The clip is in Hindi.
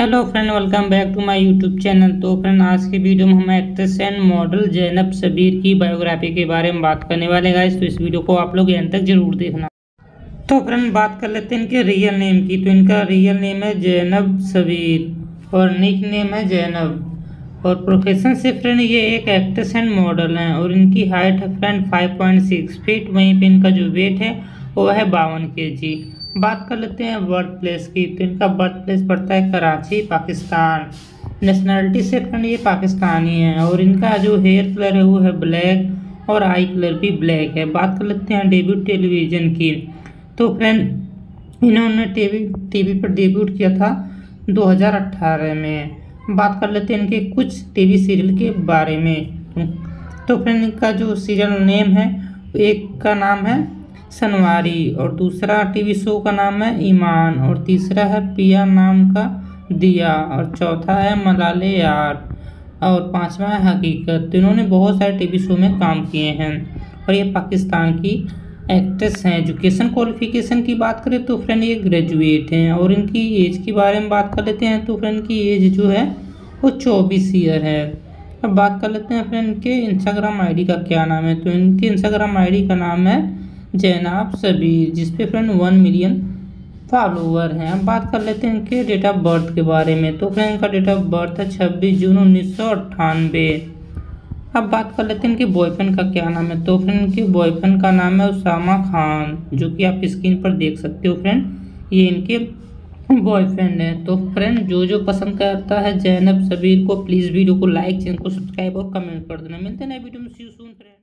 Hello friend welcome back to my YouTube channel तो फ्रेंड आज के वीडियो में हम actress and model Zainab Sabir की बायोग्राफी के बारे में बात करने वाले गाइस तो इस वीडियो को आप लोग एंड तक ज़रूर देखना। तो फ्रेंड बात कर लेते हैं इनके रियल नेम की। तो इनका रियल नेम है जैनब सबीर और निक नेम है जैनब और प्रोफेशन से फ्रेंड ये एक एक्ट्रेस एंड मॉडल हैं और इनकी हाइट है फ्रेंड फाइव फीट वहीं पर इनका जो वेट है, वो है बावन के बात कर लेते हैं बर्थ प्लेस की। तो इनका बर्थ प्लेस पड़ता है कराची, पाकिस्तान। नेशनलिटी से फ्रेंड ये पाकिस्तानी है और इनका जो हेयर कलर है वो है ब्लैक और आई कलर भी ब्लैक है। बात कर लेते हैं डेब्यू टेलीविज़न की। तो फ्रेंड इन्होंने टीवी टीवी पर डेब्यूट किया था 2018 में। बात कर लेते हैं इनके कुछ टीवी सीरियल के बारे में। तो फ्रेंड इनका जो सीरियल नेम है, एक का नाम है सनवारी और दूसरा टीवी शो का नाम है ईमान और तीसरा है पिया नाम का दिया और चौथा है मलाले यार और पांचवा है हकीकत। तो इन्होंने बहुत सारे टीवी शो में काम किए हैं और ये पाकिस्तान की एक्ट्रेस हैं। एजुकेशन क्वालिफिकेशन की बात करें तो फ्रेंड ये ग्रेजुएट हैं और इनकी एज के बारे में बात कर लेते हैं तो फ्रेंड की एज जो है वो चौबीस ईयर है। अब बात कर लेते हैं फ्रेंड इनके इंस्टाग्राम आईडी का क्या नाम है? तो इनके इंस्टाग्राम आईडी का नाम है जैनाब सबीर जिस पे फ्रेंड वन मिलियन फॉलोवर हैं। अब बात कर लेते हैं इनके डेट ऑफ़ बर्थ के बारे में। तो फ्रेंड इनका डेट ऑफ़ बर्थ है छब्बीस जून उन्नीस सौ अट्ठानबे अब बात कर लेते हैं इनके बॉयफ्रेंड का क्या नाम है। तो फ्रेंड इनके बॉयफ्रेंड का नाम है उसामा खान, जो कि आप स्क्रीन पर देख सकते हो फ्रेंड ये इनके बॉयफ्रेंड है। तो फ्रेंड जो जो पसंद करता है जैनब सबीर को प्लीज़ वीडियो को लाइक चैनल को सब्सक्राइब और कमेंट कर देना। मिलते हैं नए वीडियो में। सी यू सून फ्रेंड